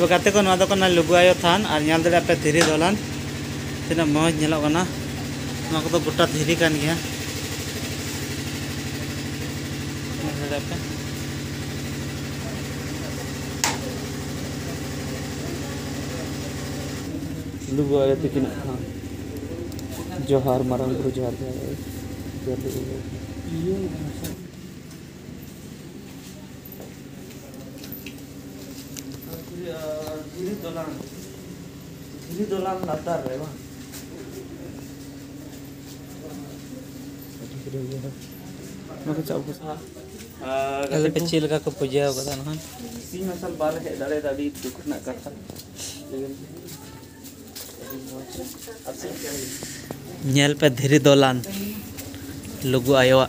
तो गाते को नवा को लुगु आयो थान और नाल दरे पे धीरे दोलान तना मौज नेलो कना नवा को तो गोटा धीरे कान गया तिकिन जोहार मारंग गुरु जोहार जोहार Ini dolan. Ini dolan latar ya, Bang. Maka cak aku sah. Kali kecil ka ke puja kata nahan. Si masal balik hek dari tadi dukut nak kata. Nyel pe dhiri dolan. Lugu ayo.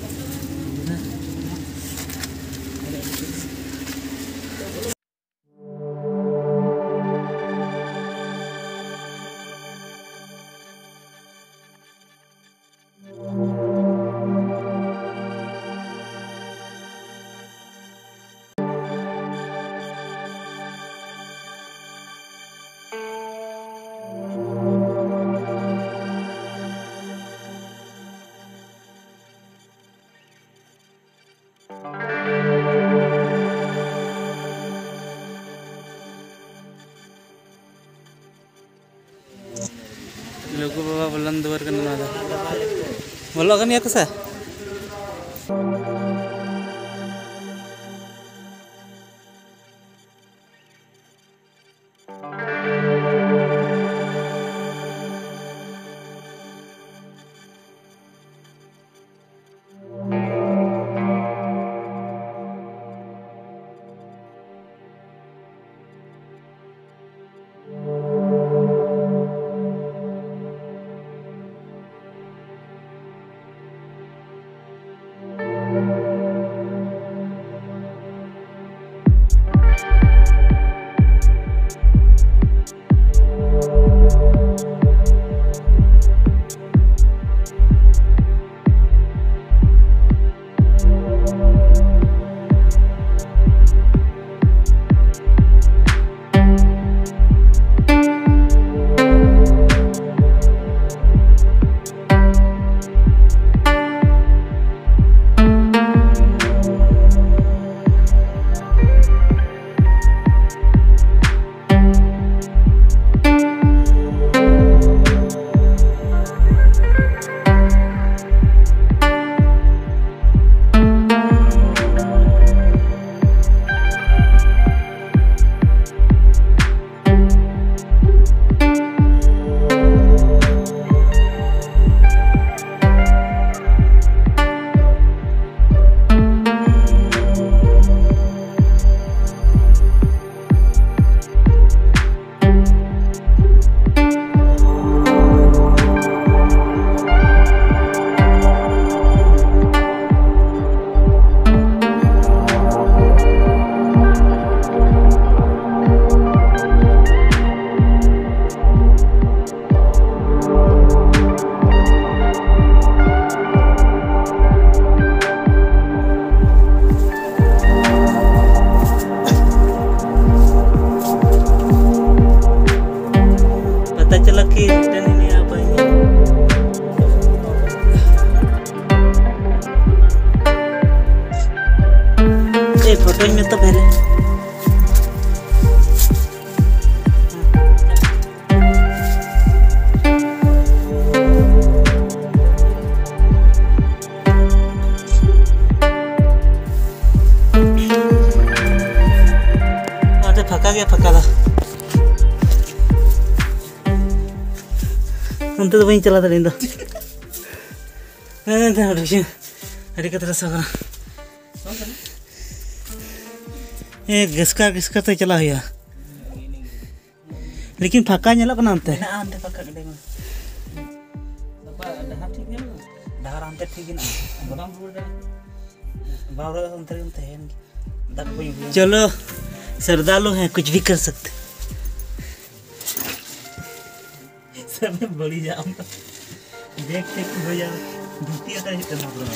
लोक बाबा बुलंदवर करणार माझा बोला का नाही कसं ए photo में तो पहले अरे फका गया फका था Nanti tuh pengen celah tadi itu. Eh, dah udah घिसका घिसका से चला गया लेकिन फाका नहीं लगना आंते ना आंते फाका के देखो दार आंते ठीक है ना बाबर अंतर अंतर है ना चलो सरदालो हैं कुछ भी कर सकते सब में बड़ी जाम देख देख हो जाए दूसरी आता है इतना बड़ा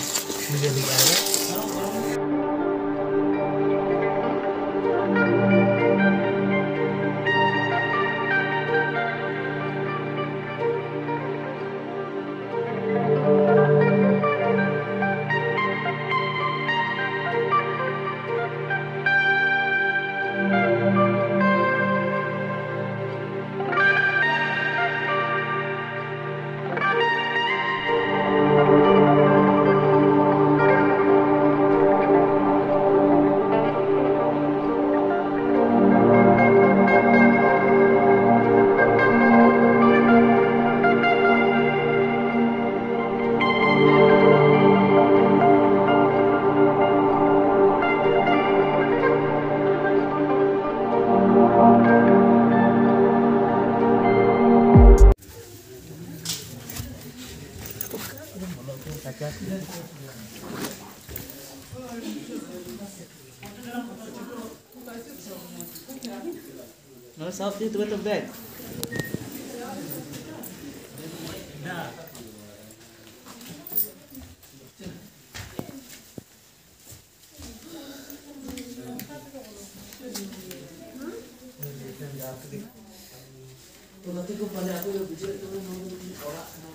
मुझे भी आ रहा है thank you Berkat. No softy with the bed. Hmm. Hmm. Hmm. Hmm. Hmm. Hmm. Hmm. Hmm. Hmm.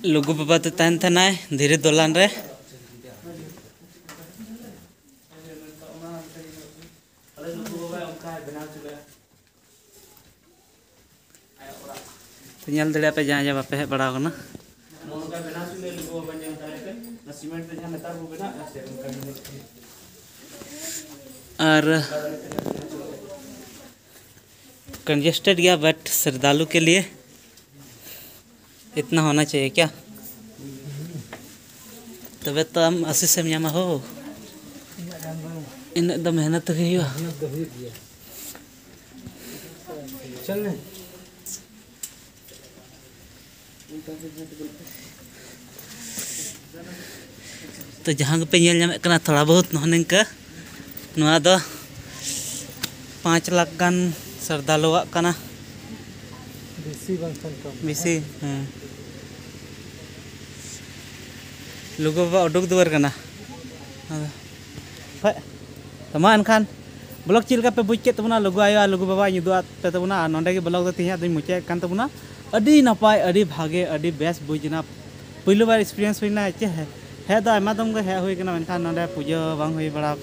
लुगु बाबा तो तहन थनाय धीरे दोलान रे तो ñal दड़े पे जहाँ जहाँ बापे हेज बड़ा कना और कंजेस्टेड गया बट श्रद्धालु के लिए इतना होना चाहिए क्या? तब तो हम अस्सी से मियाँ हो। इन एकदम मेहनत तो हुई तो जहाँ पे नाम थोड़ा बहुत निका पाँच लाख गान सरदालुआ बेसी बेसी हाँ। लुगो उडुक दुआर तमा एनखान ब्लग चल पे बुझ के तबना लुगो आयो लुगो बाबा युद्ध पे तबना ना ब्लग तो तीन अद्दी मुचाद तबना नपाय भागे बेस बुजना पैलो बार एक्सपीरियंस होना चे हेदा दम हे होना ना पूजा बा बड़ा